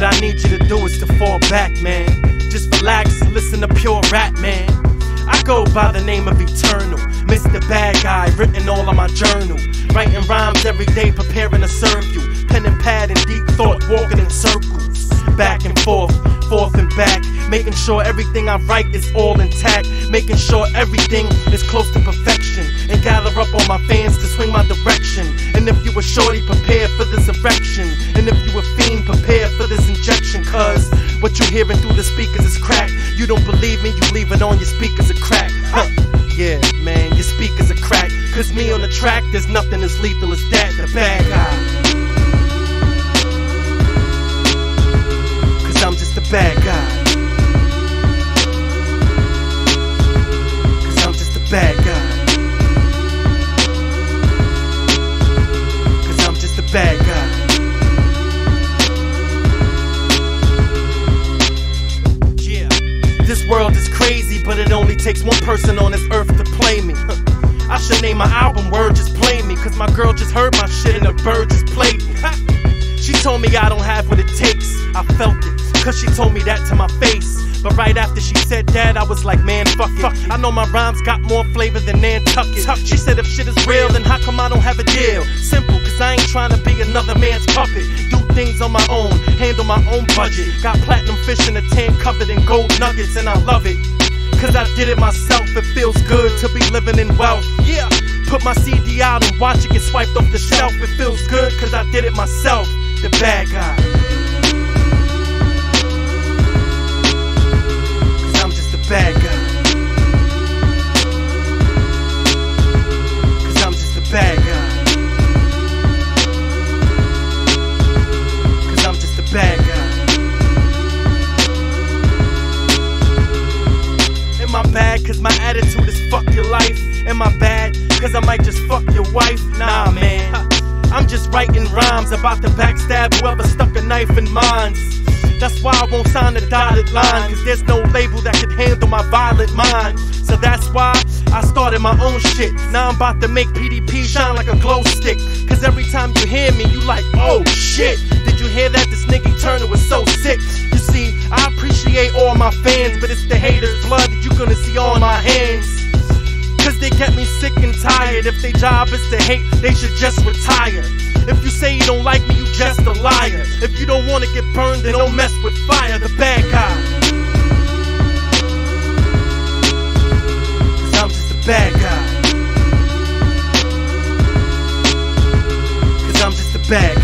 what I need you to do is to fall back, man. Just relax, and listen to pure rap, man. I go by the name of Eturnal, Mr. Bad Guy, written all on my journal. Writing rhymes every day, preparing to serve you. Pen and pad and deep thought, walking in circles. Back and forth, forth and back. Making sure everything I write is all intact. Making sure everything is close to perfection. And gather up all my fans to swing my direction. And if you a shorty, prepare for this erection. And if you a fiend, prepare for this injection. Cause what you hearing through the speakers is crack. You don't believe me, you leave it on your speakers a crack. Huh. Yeah, man, your speakers are crack. Cause me on the track, there's nothing as lethal as that. The bad guy. Bad guy. Cause I'm just a bad guy. Yeah. This world is crazy, but it only takes one person on this earth to play me. I should name my album Word Just Play Me, cause my girl just heard my shit and the bird just played me. She told me I don't have what it takes. I felt it, cause she told me that to my face. But right after she said that, I was like, man, fuck it. I know my rhymes got more flavor than Nantucket. She said if shit is real, then how come I don't have a deal? Simple, cause I ain't trying to be another man's puppet. Do things on my own, handle my own budget. Got platinum fish in a tan covered in gold nuggets, and I love it. Cause I did it myself, it feels good to be living in wealth. Yeah, put my CD out and watch it get swiped off the shelf. It feels good cause I did it myself. The bad guy. Bad cause my attitude is fuck your life? Am I bad cause I might just fuck your wife? Nah, man. I'm just writing rhymes about to backstab whoever stuck a knife in mine. That's why I won't sign a dotted line, cause there's no label that can handle my violent mind. So that's why I started my own shit. Now I'm about to make PDP shine like a glow stick. Cause every time you hear me, you like, oh shit. Did you hear that? This nigga Turner was so sick. You see, my fans, but it's the haters' blood that you gonna see on my hands. Cause they get me sick and tired. If their job is to hate, they should just retire. If you say you don't like me, you just a liar. If you don't wanna get burned, then don't mess with fire, the bad guy. Cause I'm just a bad guy. Cause I'm just a bad guy.